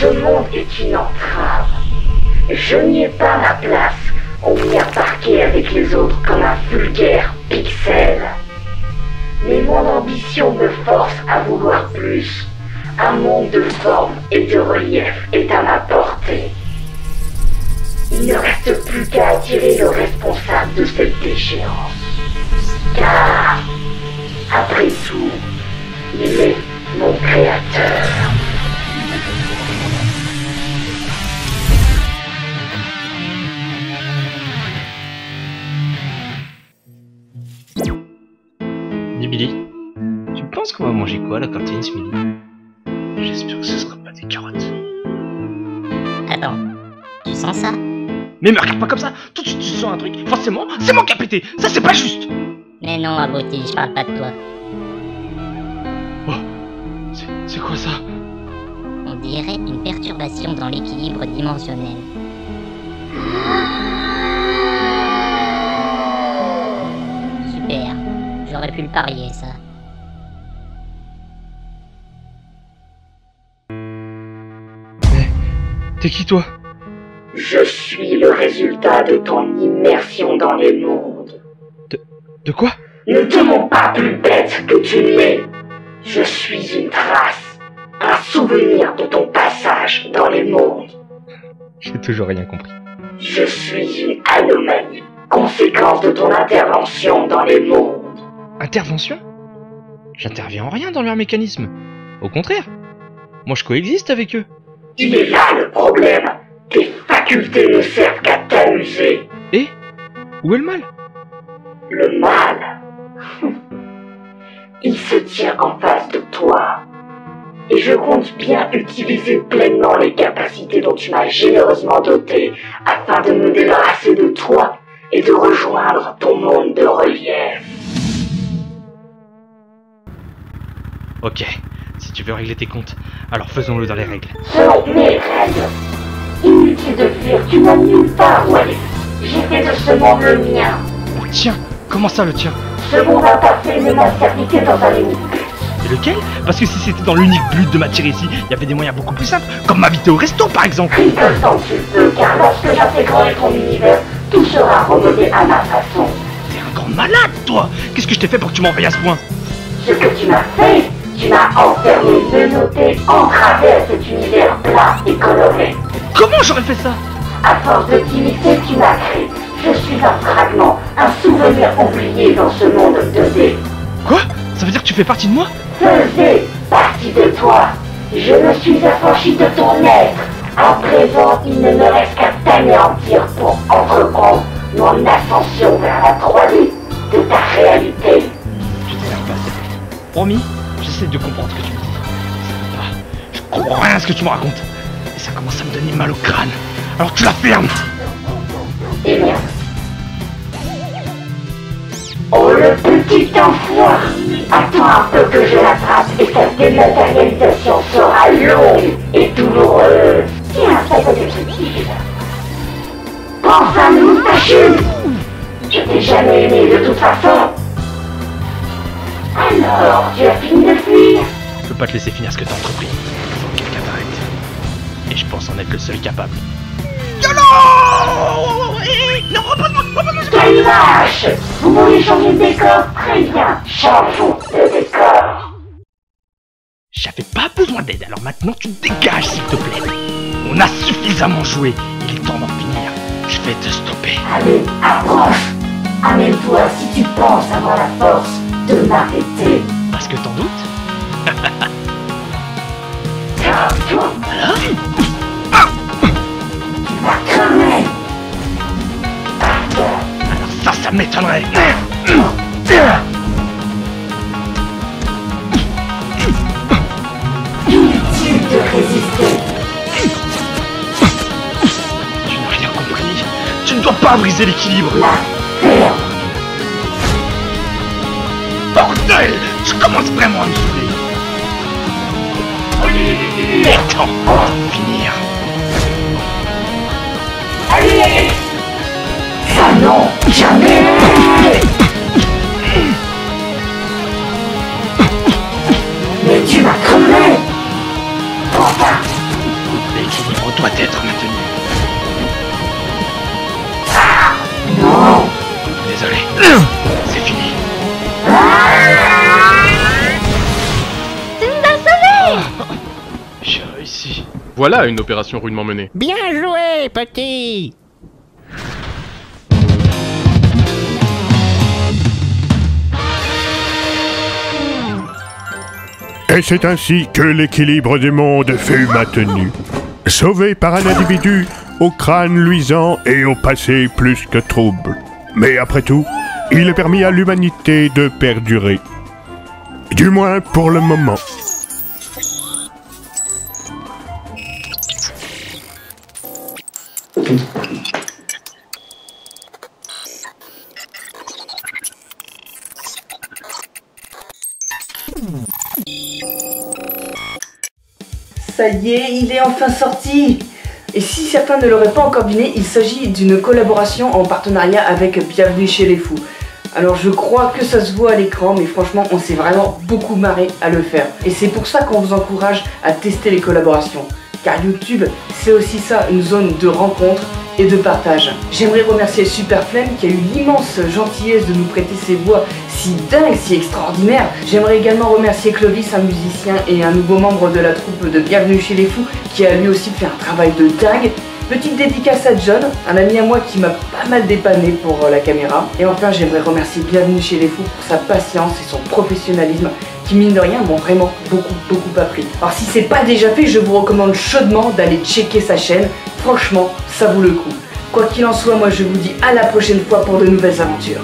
Ce monde est une entrave. Je n'y ai pas ma place. On m'y a parqué avec les autres comme un vulgaire pixel. Mais mon ambition me force à vouloir plus. Un monde de forme et de relief est à ma portée. Il ne reste plus qu'à attirer le responsable de cette déchéance. Car, après tout, il est mon créateur. Penses qu'on va manger quoi à la cantine ce midi J'espère que ce sera pas des carottes. Attends, tu sens ça? Mais me regarde pas comme ça Tout de suite tu sens un truc, forcément, c'est moi qui a pété Ça c'est pas juste Mais non, abruti, je parle pas de toi. C'est- C'est quoi ça? On dirait une perturbation dans l'équilibre dimensionnel. Super, j'aurais pu le parier ça. T'es qui toi? Je suis le résultat de ton immersion dans les mondes. De quoi? Ne te montre pas plus bête que tu l'es. Je suis une trace, un souvenir de ton passage dans les mondes. J'ai toujours rien compris. Je suis une anomalie, conséquence de ton intervention dans les mondes. Intervention? J'interviens en rien dans leur mécanisme. Au contraire. Moi je coexiste avec eux. Il est là le problème. Tes facultés ne servent qu'à t'amuser. Et Où est le mal? Le mal. Il se tient en face de toi. Et je compte bien utiliser pleinement les capacités dont tu m'as généreusement doté afin de me débarrasser de toi et de rejoindre ton monde de relief. Ok, si tu veux régler tes comptes, alors faisons-le dans les règles. Selon mes règles, inutile de fuir, tu n'as nulle part où aller. J'ai fait de ce monde le mien. Le tien Comment ça le tien? Ce monde imparfait ne m'a servi que dans un unique but. Et lequel? Parce que si c'était dans l'unique but de m'attirer ici, il y avait des moyens beaucoup plus simples, comme m'inviter au resto par exemple. Rigole tant que tu peux, car lorsque j'intégrerai ton univers, tout sera remodelé à ma façon. T'es un grand malade toi Qu'est-ce que je t'ai fait pour que tu m'envoies à ce point? Ce que tu m'as fait, tu m'as enfermé, menotté, entravé à cet univers plat et coloré. Comment j'aurais fait ça? À force de t'imiter, tu m'as créé. Je suis un fragment, un souvenir oublié dans ce monde 2D. Quoi? Ça veut dire que tu fais partie de moi? faisais partie de toi. Je me suis affranchi de ton être. À présent, il ne me reste qu'à t'anéantir pour entreprendre mon ascension vers la 3D de ta réalité. Promis, de comprendre ce que tu me va. Je comprends rien à ce que tu me racontes. Et ça commence à me donner mal au crâne. Alors tu la fermes. Oh le petit enfoiré Attends un peu que je l'attrape et sa dématérialisation sera longue et douloureuse. Tiens, ça peut être utile. Pense à nous, ta chute Je t'ai jamais aimé de toute façon. Alors, tu as fini de fuir Je peux pas te laisser finir ce que t'as entrepris. Faut que quelqu'un t'arrête. Et je pense en être le seul capable. YOLO Non, repose-moi, repose-moi Quelle vache Vous voulez changer de décor Très bien, changeons de décor. J'avais pas besoin d'aide, alors maintenant tu te dégages s'il te plaît. On a suffisamment joué, il est temps d'en finir. Je vais te stopper. Allez, approche Amène-toi si tu penses avoir la force de m'arrêter. Parce que t'en doutes Calme-toi, Alors tu vas Bastard. Alors ça, ça m'étonnerait. Inutile de résister? Tu n'as rien compris. Tu ne dois pas briser l'équilibre. Bordel Je commence vraiment à me saouler. D'en finir. Allez. Ça non, jamais. Mais tu m'as crevé Enfin, Voilà une opération rudement menée. Bien joué, petit Et c'est ainsi que l'équilibre du monde fut maintenu. Sauvé par un individu au crâne luisant et au passé plus que trouble. Mais après tout, il a permis à l'humanité de perdurer. Du moins pour le moment. Ça y est, il est enfin sorti Et si certains ne l'auraient pas encore deviné, il s'agit d'une collaboration en partenariat avec Bienvenue chez les Fous. Alors je crois que ça se voit à l'écran, mais franchement on s'est vraiment beaucoup marré à le faire. Et c'est pour ça qu'on vous encourage à tester les collaborations. Car YouTube, c'est aussi ça, une zone de rencontre et de partage. J'aimerais remercier Superflame qui a eu l'immense gentillesse de nous prêter ses voix si dingues, si extraordinaires. J'aimerais également remercier Clovis, un musicien et un nouveau membre de la troupe de Bienvenue chez les Fous, qui a lui aussi fait un travail de dingue. Petite dédicace à John, un ami à moi qui m'a pas mal dépanné pour euh, la caméra. Et enfin, j'aimerais remercier Bienvenue chez les Fous pour sa patience et son professionnalisme qui mine de rien m'ont vraiment beaucoup beaucoup appris. Alors si c'est pas déjà fait, je vous recommande chaudement d'aller checker sa chaîne. Franchement, ça vaut le coup. Quoi qu'il en soit, moi je vous dis à la prochaine fois pour de nouvelles aventures.